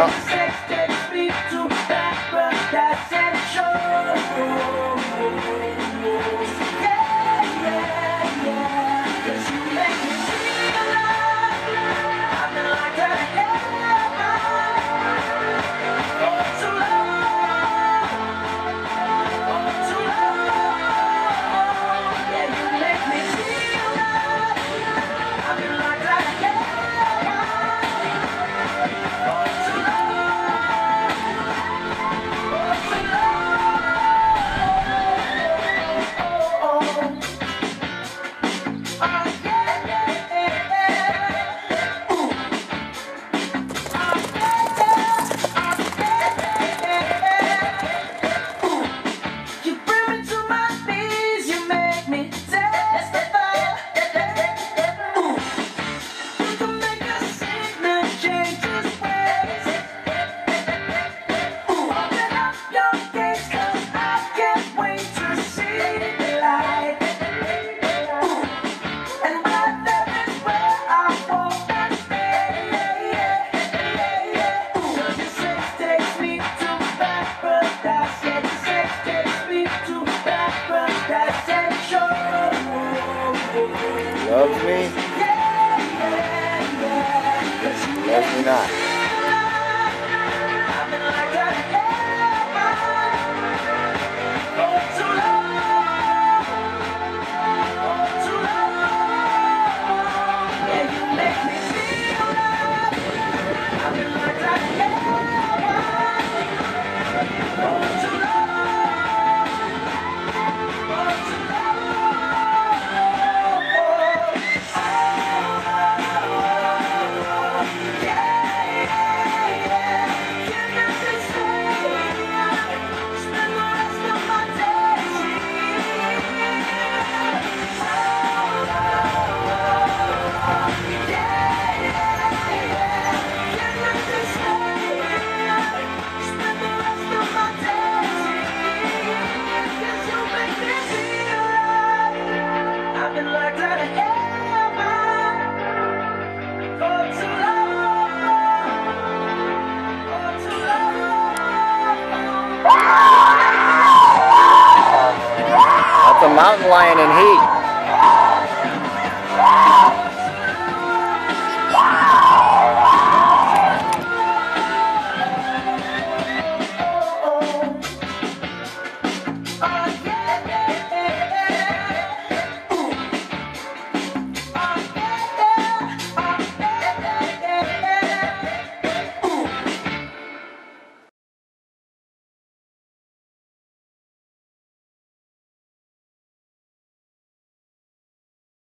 out. Loves me? Loves me not. That's a mountain lion in heat.